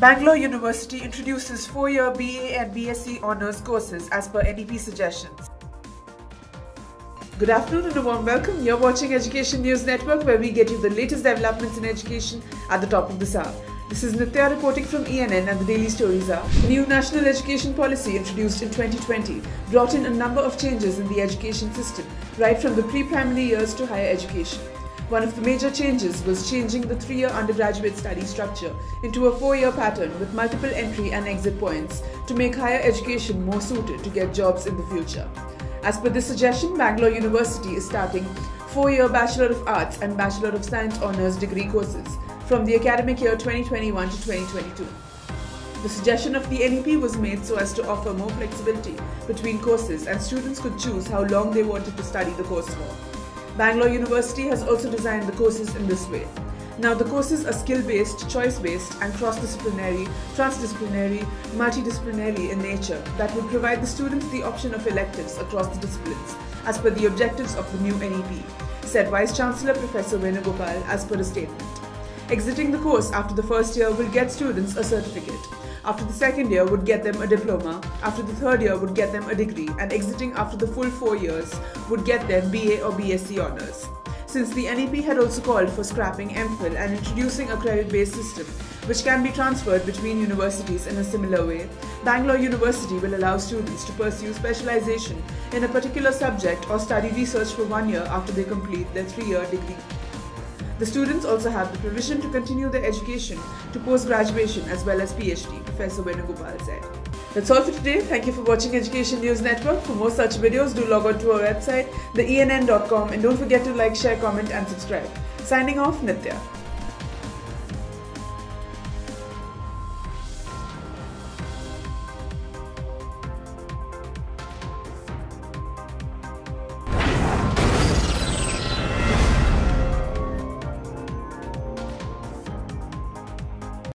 Bangalore University introduces four-year BA and BSc honours courses as per NEP suggestions. Good afternoon and a warm welcome. You're watching Education News Network where we get you the latest developments in education at the top of the hour. This is Nitya reporting from ENN and the daily stories are. The new National Education Policy introduced in 2020 brought in a number of changes in the education system, right from the pre-primary years to higher education. One of the major changes was changing the three year undergraduate study structure into a four year pattern with multiple entry and exit points to make higher education more suited to get jobs in the future. As per this suggestion, Bangalore University is starting four year Bachelor of Arts and Bachelor of Science honours degree courses from the academic year 2021 to 2022. The suggestion of the NEP was made so as to offer more flexibility between courses and students could choose how long they wanted to study the course for. Bangalore University has also designed the courses in this way. Now, the courses are skill based, choice based, and cross disciplinary, transdisciplinary, multidisciplinary in nature that will provide the students the option of electives across the disciplines as per the objectives of the new NEP, said Vice Chancellor Professor Venugopal as per a statement. Exiting the course after the first year will get students a certificate. After the second year would get them a diploma, after the third year would get them a degree, and exiting after the full four years would get them BA or BSc honours. Since the NEP had also called for scrapping MPhil and introducing a credit-based system, which can be transferred between universities in a similar way, Bangalore University will allow students to pursue specialization in a particular subject or study research for one year after they complete their three-year degree. The students also have the provision to continue their education to post-graduation as well as PhD, Professor Venugopal said. That's all for today. Thank you for watching Education News Network. For more such videos, do log on to our website, theenn.com and don't forget to like, share, comment and subscribe. Signing off, Nitya.